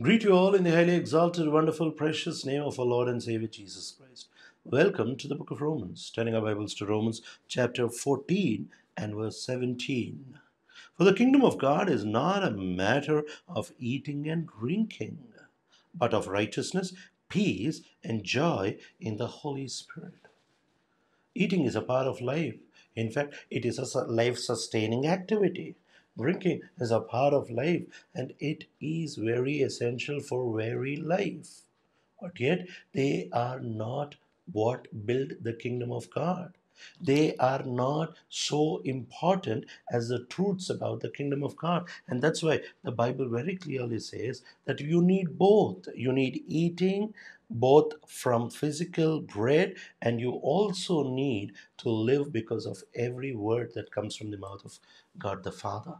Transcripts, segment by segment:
Greet you all in the highly exalted, wonderful, precious name of our Lord and Savior Jesus Christ. Welcome to the book of Romans. Turning our Bibles to Romans chapter 14 and verse 17. For the kingdom of God is not a matter of eating and drinking, but of righteousness, peace, and joy in the Holy Spirit. Eating is a part of life. In fact, it is a life sustaining activity. Drinking is a part of life and it is very essential for very life. But yet, they are not what build the kingdom of God. They are not so important as the truths about the kingdom of God. And that's why the Bible very clearly says that you need both. You need eating both from physical bread and you also need to live because of every word that comes from the mouth of God the Father.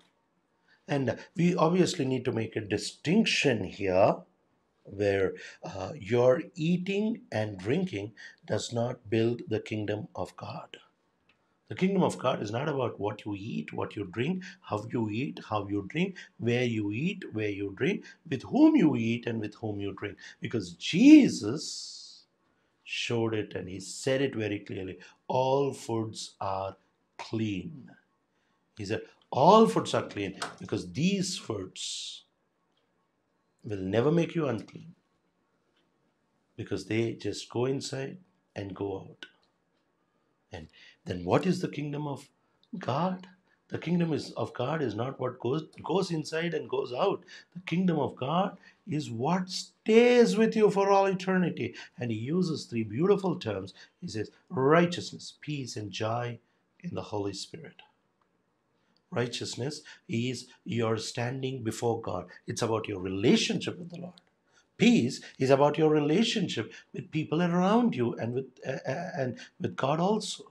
And we obviously need to make a distinction here where uh, your eating and drinking does not build the kingdom of God. The kingdom of God is not about what you eat, what you drink, how you eat, how you drink, where you eat, where you drink, with whom you eat, and with whom you drink. Because Jesus showed it and he said it very clearly all foods are clean. He said, all foods are clean because these foods will never make you unclean because they just go inside and go out. And then what is the kingdom of God? The kingdom is, of God is not what goes, goes inside and goes out. The kingdom of God is what stays with you for all eternity. And he uses three beautiful terms. He says, righteousness, peace, and joy in the Holy Spirit. Righteousness is your standing before God. It's about your relationship with the Lord. Peace is about your relationship with people around you and with uh, and with God also.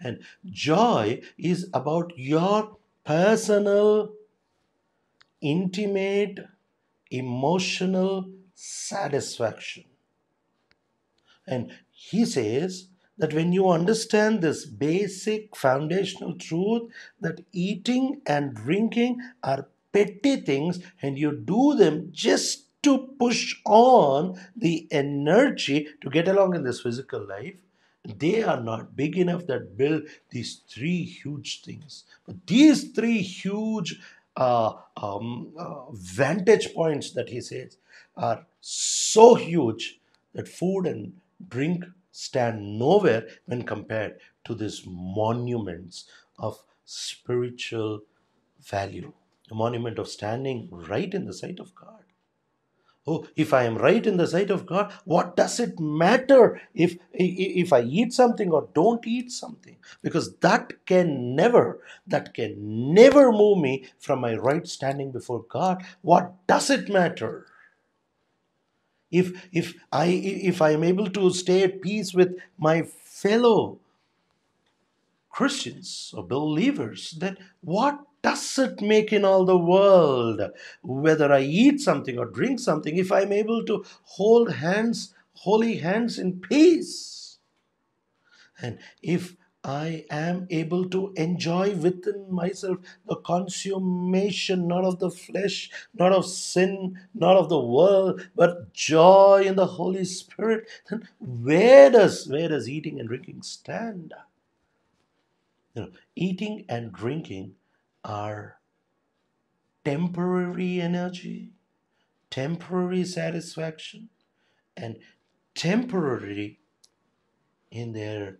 And joy is about your personal, intimate, emotional satisfaction. And he says that when you understand this basic foundational truth that eating and drinking are petty things and you do them just to push on the energy to get along in this physical life they are not big enough that build these three huge things. But these three huge uh, um, uh, vantage points that he says are so huge that food and drink stand nowhere when compared to these monuments of spiritual value. A monument of standing right in the sight of God. Oh, if I am right in the sight of God, what does it matter if, if I eat something or don't eat something? Because that can never, that can never move me from my right standing before God. What does it matter? If if i if i am able to stay at peace with my fellow christians or believers then what does it make in all the world? Whether i eat something or drink something if i'm able to hold hands holy hands in peace. And if I am able to enjoy within myself the consummation not of the flesh, not of sin, not of the world, but joy in the Holy Spirit. Then where does where does eating and drinking stand? You know, eating and drinking are temporary energy, temporary satisfaction, and temporary in their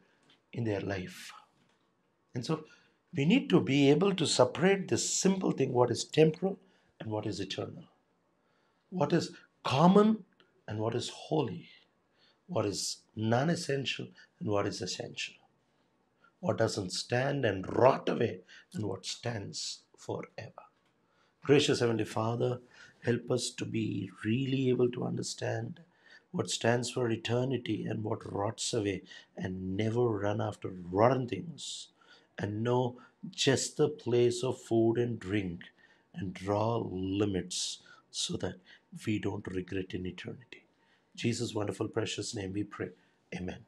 in their life. And so we need to be able to separate this simple thing what is temporal and what is eternal, what is common and what is holy, what is non essential and what is essential, what doesn't stand and rot away and what stands forever. Gracious Heavenly Father, help us to be really able to understand what stands for eternity and what rots away and never run after rotten things and know just the place of food and drink and draw limits so that we don't regret in eternity. Jesus' wonderful, precious name we pray. Amen.